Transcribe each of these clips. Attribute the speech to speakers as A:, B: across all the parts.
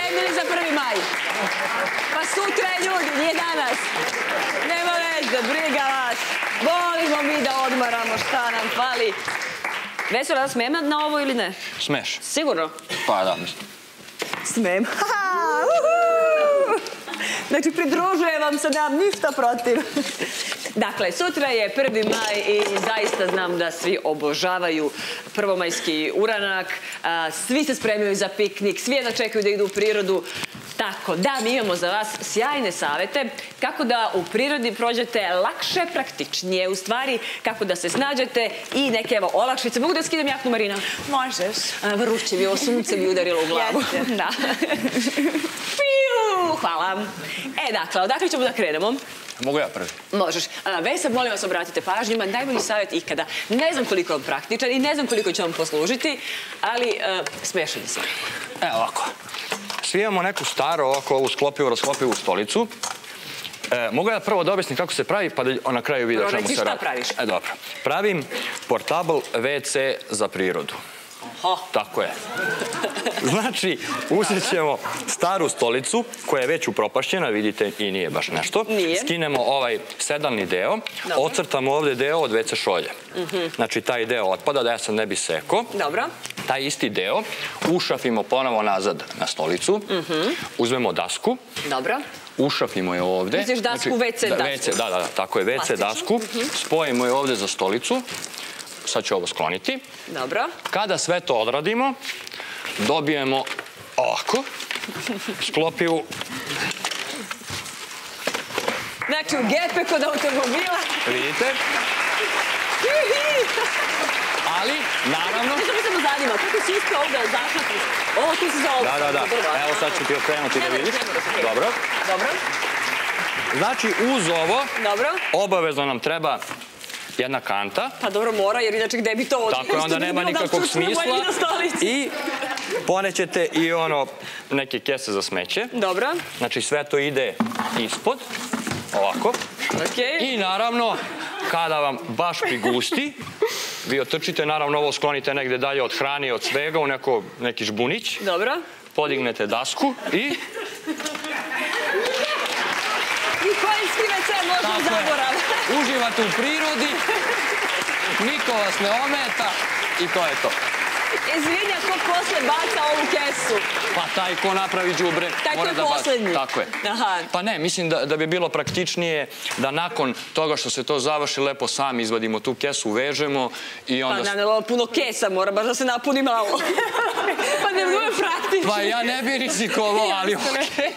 A: spremili za 1. maj. Pa sutra je ljudi, nije danas. Nema veze, briga vas. Volimo mi da odmaramo šta nam fali. Veselo, da smijem na ovo ili ne?
B: Smeš.
A: Sigurno?
B: Pa da, mislim.
A: Smijem. Znači, pridružujem vam se, nemam ništa protiv. Dakle, sutra je 1. maj i zaista znam da svi obožavaju prvomajski uranak. Svi se spremaju za piknik, svi jedna čekaju da idu u prirodu. Tako da, mi imamo za vas sjajne savete kako da u prirodi prođete lakše, praktičnije u stvari, kako da se snađete i neke evo olakšice. Mogu da skidam jaknu, Marina?
C: Možeš.
A: Vruće mi, ovo sunce mi udarilo u glavu. Da. Hvala. E, dakle, odakle ćemo da krenemo?
B: Mogu ja prvi?
A: Možeš. Vesa, molim vas, obratite pažnju, ima najbolji savjet ikada. Ne znam koliko vam praktičan i ne znam koliko će vam poslužiti, ali smešan je sve.
B: Evo ovako. Svi imamo neku staru, ovako ovu sklopivu, rasklopivu stolicu. E, mogu ja prvo da objasnim kako se pravi, pa da na kraju vidio čemu se radi.
A: Prvo, šta praviš?
B: E, dobro. Pravim portable WC za prirodu. Tako je. Znači, uzet ćemo staru stolicu koja je već upropašćena, vidite i nije baš nešto. Skinemo ovaj sedalni deo, ocrtamo ovdje deo od WC šolje. Mhm. Znači, taj deo otpada da ja sam ne bi seko.
A: Dobro.
B: Taj isti deo ušafimo ponovo nazad na stolicu. Mhm. Uzmemo dasku.
A: Dobro.
B: Ušafimo je ovdje.
A: Misliš dasku, znači, WC dasku?
B: Da, da, tako je, WC dasku. Mhm. Spojimo je ovdje za stolicu sad ću ovo skloniti.
A: Dobro.
B: Kada sve to odradimo, dobijemo ovako, sklopiju.
A: Znači u gepe kod automobila.
B: Vidite. Ali, naravno...
A: Što mi samo zanima, kako si isto ovdje zašati? Ovo, tu si za ovo.
B: Da, da, da. Evo sad ću ti okrenuti da vidiš. Dobro.
A: Dobro.
B: Znači, uz ovo, obavezno nam treba jedna kanta.
A: Pa dobro mora, jer inače gde bi to ođe?
B: Tako je, onda nema nikakvog smisla. I ponećete i ono neke kese za smeće.
A: Dobro.
B: Znači sve to ide ispod, ovako. I naravno, kada vam baš prigusti, vi otrčite, naravno ovo sklonite negde dalje od hrane i od svega u neko, neki žbunić.
A: Dobro.
B: Podignete dasku i...
A: Konjski WC možemo zaboraviti.
B: Uživate u prirodi, niko vas ne ometa i to je to.
A: Izvinja, ko posle baca ovu kesu?
B: Pa taj ko napravi džubre
A: mora da baca. Taj ko je
B: Tako je. Pa ne, mislim da bi bilo praktičnije da nakon toga što se to završi lepo sami izvadimo tu kesu, vežemo i onda...
A: Pa ne, ne, puno kesa mora, baš da se napuni malo. Pa ne, bilo je praktično.
B: Pa ja ne bi rizikovao, ali okej.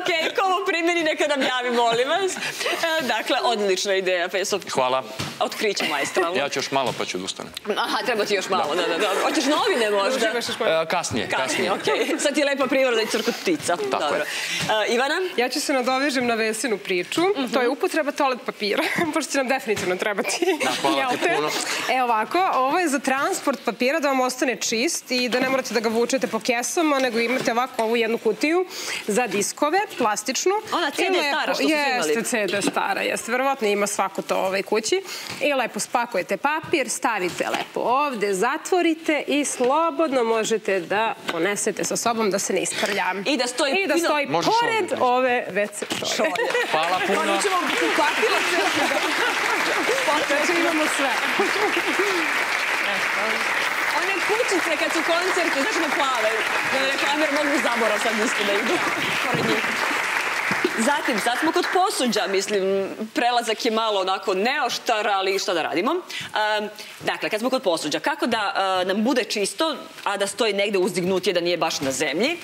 A: Okej, ko ovo primjeni, neka nam javi, molim vas. E, dakle, odlična ideja, Peso.
B: Hvala.
A: Otkriće majstralno.
B: Ja ću još malo pa ću odustanem.
A: Aha, treba ti još malo, da, da, da. Hoćeš novine možda?
B: E, kasnije, kasnije.
A: Okej, sad ti je lepa priroda i crkot ptica.
B: Tako je.
A: E, Ivana?
D: Ja ću se nadovežem na vesenu priču.
A: Mhm.
D: To je upotreba toalet papira, pošto će nam definitivno trebati.
B: Da, hvala ti puno.
D: E, ovako, ovo je za transport papira da vam ostane čist i da ne morate da ga vučete po kesama, nego imate ovako ovu jednu kutiju za diskove, plastičnu.
A: Ona CD stara što su imali.
D: Jeste CD stara, jeste. Verovatno ima svako to ovaj kući. I lepo spakujete papir, stavite lepo ovde, zatvorite i slobodno možete da ponesete sa sobom da se ne isprlja.
A: I da stoji,
D: I da stoji pored ove WC šolje.
B: Hvala puno.
A: Onda ćemo kupatila sve.
D: Znači imamo sve.
A: One kućice kad su koncerti, znači ne plave. Da ne kamer mogu zaborav sad isto da idu pored njih. Zatim, sad smo kod posuđa, mislim, prelazak je malo onako neoštar, ali šta da radimo. Dakle, kad smo kod posuđa, kako da e, nam bude čisto, a da stoji negde uzdignutije, da nije baš na zemlji, e,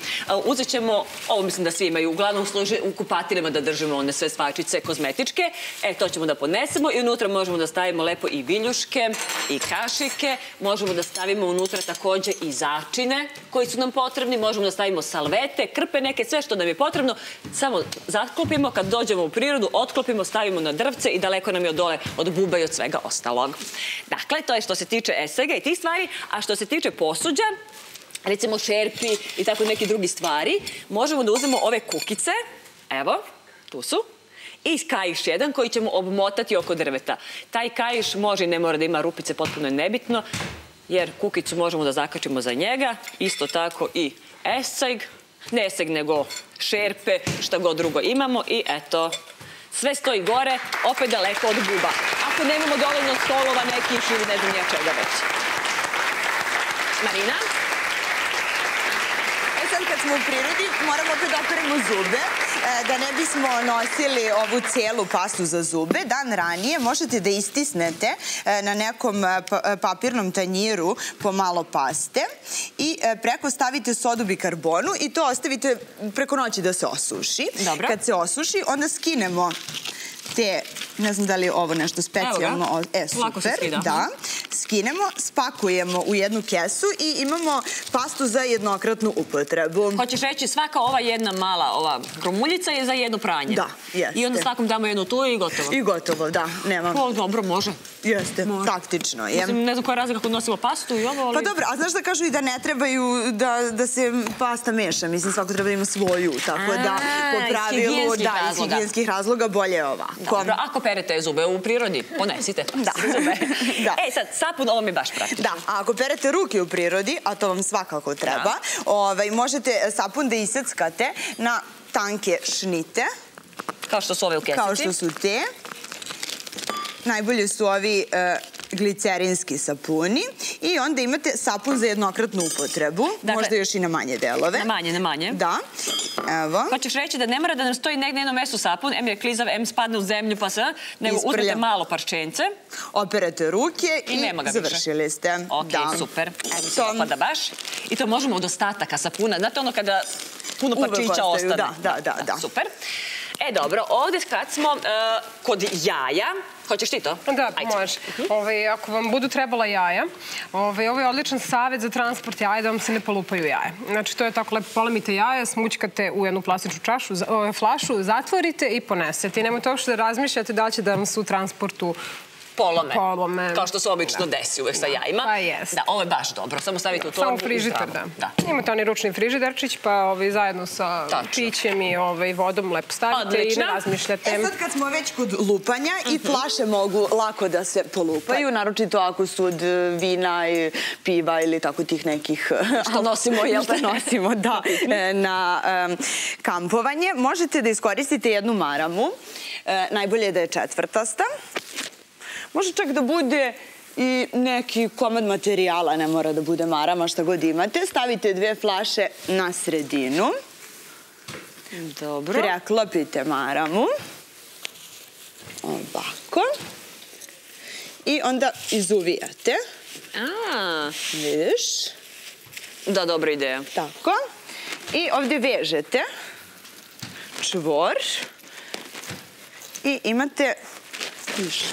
A: uzet ćemo, ovo mislim da svi imaju, uglavnom služe u kupatilima da držimo one sve svačice kozmetičke, e, to ćemo da podnesemo i unutra možemo da stavimo lepo i viljuške i kašike, možemo da stavimo unutra takođe i začine koji su nam potrebni, možemo da stavimo salvete, krpe neke, sve što nam je potrebno, samo zatklopimo, kad dođemo u prirodu, otklopimo, stavimo na drvce i daleko nam je od dole od buba i od svega ostalog. Dakle, to je što se tiče esega i tih stvari, a što se tiče posuđa, recimo šerpi i tako neke drugi stvari, možemo da uzmemo ove kukice, evo, tu su, i kajiš jedan koji ćemo obmotati oko drveta. Taj kajiš može i ne mora da ima rupice, potpuno je nebitno, jer kukicu možemo da zakačimo za njega, isto tako i eseg, neseg nego šerpe, šta god drugo imamo i eto, sve stoji gore, opet daleko od guba. Ako nemamo dovoljno stolova nekih ili ne znam čega već. Marina?
C: Smo u prirodi, moramo opet da operemo zube. E, da ne bismo nosili ovu cijelu pastu za zube, dan ranije možete da istisnete e, na nekom e, papirnom tanjiru po malo paste i preko stavite sodu bikarbonu i to ostavite preko noći da se osuši. Kad se osuši, onda skinemo te, ne znam da li je ovo nešto specijalno.
A: E, super,
C: da. Skinemo, spakujemo u jednu kesu i imamo pastu za jednokratnu upotrebu.
A: Hoćeš reći, svaka ova jedna mala ova gromuljica je za jedno pranje?
C: Da, jeste.
A: I onda svakom damo jednu tu i gotovo?
C: I gotovo, da. Nema.
A: O, dobro, može.
C: Jeste, taktično je.
A: Ne znam koja je razlika kod nosimo pastu i ovo, ali...
C: Pa dobro, a znaš da kažu i da ne trebaju da se pasta meša? Mislim, svako treba da ima svoju, tako da po pravilu, da, iz higijenskih razloga bolje je ova.
A: Dobro, ako perete zube u prirodi, ponesite zube. E sad, sapun, ovo mi baš praktično.
C: Da, a ako perete ruke u prirodi, a to vam svakako treba, ovaj, možete sapun da iseckate na tanke šnite.
A: Kao što su ove u kesici.
C: Kao što su te. Najbolje su ovi e, glicerinski sapuni i onda imate sapun za jednokratnu upotrebu, dakle, možda još i na manje delove.
A: Na manje, na manje.
C: Da, evo.
A: Hoćeš reći da ne mora da nam stoji negdje jedno mesto sapun, em je klizav, em spadne u zemlju pa se, nego uzmete malo parčence.
C: Operate ruke i, završili ste.
A: Ok, super. Evo se opada baš. I to možemo od ostataka sapuna. Znate ono kada puno parčića ostane.
C: Da, da, da, da.
A: Super. E, dobro, ovdje kad smo uh, kod jaja, Hoćeš ti to?
D: Da, može. Ove, ako vam budu trebala jaja, ove, ovo je odličan savjet za transport jaja da vam se ne polupaju jaje. Znači, to je tako lepo, polemite jaja, smućkate u jednu plastičnu čašu, flašu, zatvorite i ponesete. I nemojte uopšte da razmišljate da li će da vam se u transportu
A: polome. Polome. Kao što se obično desi uvek sa jajima.
D: Pa jes.
A: Da, ovo je baš dobro. Samo stavite u torbu.
D: Samo frižider, da. Imate oni ručni frižiderčić, pa ovaj, zajedno sa pićem i ovaj, vodom lepo stavite i ne razmišljate.
C: E sad kad smo već kod lupanja i mhm. flaše mogu lako da se polupaju, naročito ako su od e, vina, piva ili tako tih nekih...
A: Što nosimo, jel?
C: Što nosimo, da, e, na kampovanje. Možete da iskoristite jednu maramu. E, najbolje je da je četvrtasta. Može čak da bude i neki komad materijala, ne mora da bude marama, šta god imate. Stavite dve flaše na sredinu.
A: Dobro.
C: Preklopite maramu. Ovako. I onda izuvijate.
A: A.
C: Vidiš?
A: Da, dobra ideja.
C: Tako. I ovdje vežete čvor. I imate... Viš.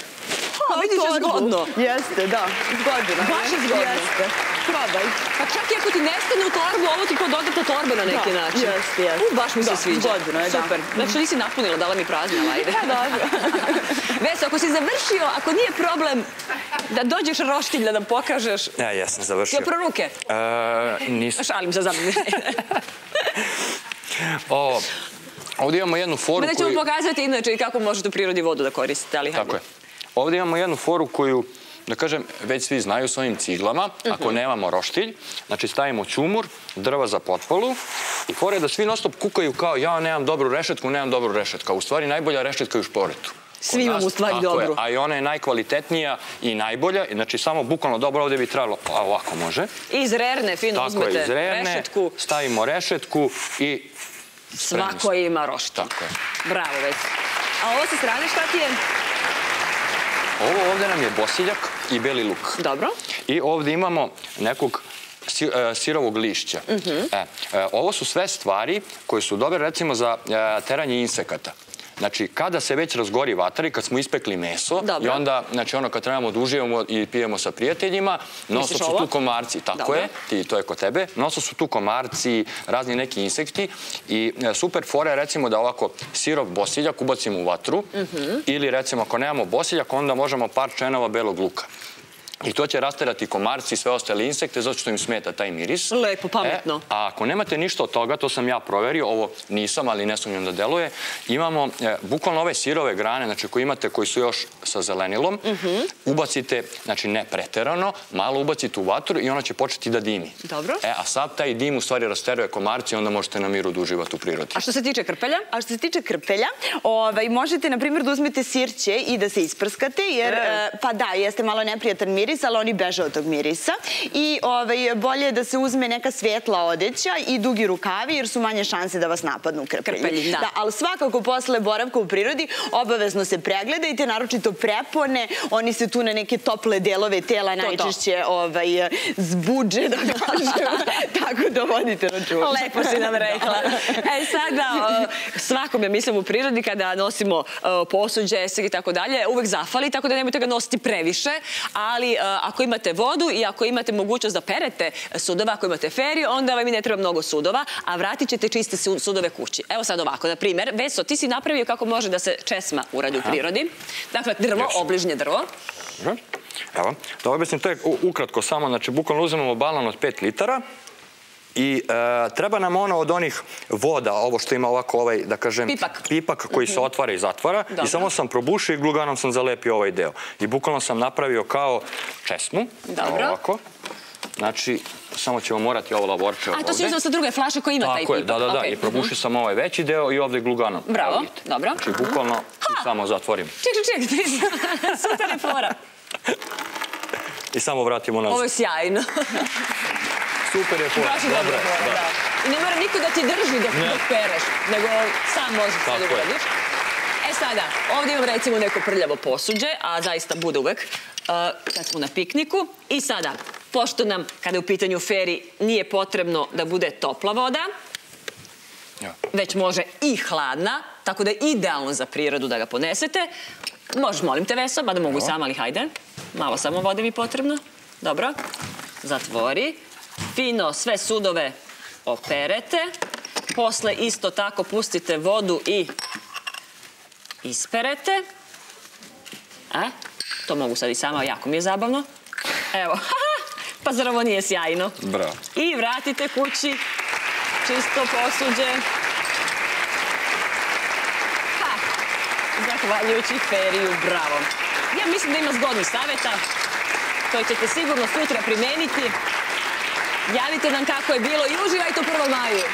A: Ha, vidiš, je zgodno.
C: Jeste, da. Zgodno.
A: Baš je zgodno.
C: Jeste. Probaj.
A: Pa čak i ako ti nestane u torbu, ovo ti kao dodatna torba na neki način.
C: Jeste, jeste.
A: U, baš mi se sviđa.
C: Zgodno je, da.
A: Super. Znači, nisi napunila, dala mi prazna, ajde.
C: Dobro.
A: Veso, ako si završio, ako nije problem da dođeš roštilj da nam pokažeš...
B: Ja, jesam završio.
A: Ti opro ruke?
B: E, nisam.
A: Šalim se za mene.
B: o, ovdje imamo jednu foru koju...
A: Mene ćemo pokazati inače kako možete u prirodi vodu da koristite, ali
B: hajde. Tako je. Ovdje imamo jednu foru koju, da kažem, već svi znaju s ovim ciglama. Ako mhm. nemamo roštilj, znači stavimo čumur, drva za potpolu i fora je da svi nostop kukaju kao ja nemam dobru rešetku, nemam dobru rešetku. U stvari najbolja rešetka je u šporetu.
A: Svi imamo u stvari dobru.
B: A i ona je najkvalitetnija i najbolja. Znači, samo bukvalno dobro ovdje bi trebalo, ovako može.
A: Iz rerne, fino uzmete rešetku. Tako je, iz rerne,
B: stavimo rešetku i...
A: Svako ima roštilj.
B: Tako je.
A: Bravo, već. A ovo sa strane šta ti je?
B: Ovo ovdje nam je bosiljak i beli luk.
A: Dobro.
B: I ovdje imamo nekog e, sirovog lišća. Mhm. E, e, ovo su sve stvari koje su dobre recimo za teranje insekata. Znači, kada se već razgori vatra i kad smo ispekli meso i onda, znači ono kad trebamo da uživamo i pijemo sa prijateljima, noso su tu komarci, tako je, ti, to je kod tebe, noso su tu komarci, razni neki insekti i e, super fora je recimo da ovako sirov bosiljak ubacimo u vatru mhm. ili recimo ako nemamo bosiljak, onda možemo par čenova belog luka. I to će rasterati komarci i sve ostale insekte, zato što im smeta taj miris.
A: Lepo, pametno.
B: E, a ako nemate ništa od toga, to sam ja proverio, ovo nisam, ali ne sumnjam da deluje, imamo e, bukvalno ove sirove grane, znači koje imate, koji su još sa zelenilom,
A: Mhm.
B: ubacite, znači ne preterano, malo ubacite u vatru i ona će početi da dimi.
A: Dobro.
B: E, a sad taj dim u stvari rasteruje komarci i onda možete na miru da uživate u prirodi.
A: A što se tiče krpelja?
C: A što se tiče krpelja, ovaj, možete, na primjer, da uzmete sirće i da se isprskate, jer,
A: E.
C: pa da, jeste malo neprijatan miris, ali oni beže od tog mirisa. I ovaj, bolje je da se uzme neka svetla odeća i dugi rukavi, jer su manje šanse da vas napadnu krpelji.
A: Krpelji, da.
C: ali svakako posle boravka u prirodi obavezno se pregledajte, naročito prepone, oni se tu na neke tople delove tela
A: To, to.
C: najčešće ovaj, zbuđe, da kažem, tako da vodite računa.
A: Lepo si nam rekla. E sada, svakom je mislim u prirodi kada nosimo posuđe, eseg i tako dalje, uvek zafali, tako da nemojte ga nositi previše, ali uh, ako imate vodu i ako imate mogućnost da perete sudova, ako imate feriju, onda vam i ne treba mnogo sudova, a vratit ćete čiste su- sudove kući. Evo sad ovako, na primjer, Veso, ti si napravio kako može da se česma uradi u prirodi. Dakle, drvo,
B: Još.
A: obližnje drvo.
B: Evo, da objasnim, to je ukratko samo, znači, bukvalno uzmemo balon od 5 litara i e, treba nam ono od onih voda, ovo što ima ovako ovaj, da kažem,
A: Pipak.
B: pipak koji se otvara i zatvara
A: Dobro.
B: i samo sam probušio i gluganom sam zalepio ovaj deo. I bukvalno sam napravio kao česmu,
A: Dobro.
B: ovako. Znači, samo ćemo morati ovo laborče
A: A
B: ovde.
A: to se uzelo sa druge flaše koji ima taj
B: Tako je,
A: pipak.
B: da, da, da. I probušio sam ovaj veći deo i ovde gluganom.
A: Bravo,
B: Evo
A: dobro.
B: Znači, bukvalno samo zatvorim.
A: Čekaj, čekaj, super je fora.
B: I samo vratimo nazad.
A: Ovo je sjajno.
B: Super je fora.
A: Baš je
B: Dobro je,
A: fora,
B: da.
A: da. I ne mora niko da ti drži dok, pereš, nego sam možeš
B: Tako
A: da
B: je.
A: uradiš. E sada, ovdje imam recimo neko prljavo posuđe, a zaista bude uvek, uh, kad smo na pikniku. I sada, pošto nam, kada je u pitanju feri, nije potrebno da bude topla voda,
B: Ja.
A: već može i hladna, tako da je idealno za prirodu da ga ponesete. Možeš, molim te, Veso, mada mogu i sama, ali hajde. Malo samo vode mi potrebno. Dobro. Zatvori. Fino sve sudove operete. Posle isto tako pustite vodu i isperete. A? To mogu sad i sama, jako mi je zabavno. Evo, pa zar ovo nije sjajno?
B: Bravo.
A: I vratite kući čisto posuđe. Ha, zahvaljujući feriju, bravo. Ja mislim da ima zgodnih savjeta koje ćete sigurno sutra primeniti. Javite nam kako je bilo i uživajte u 1. maju.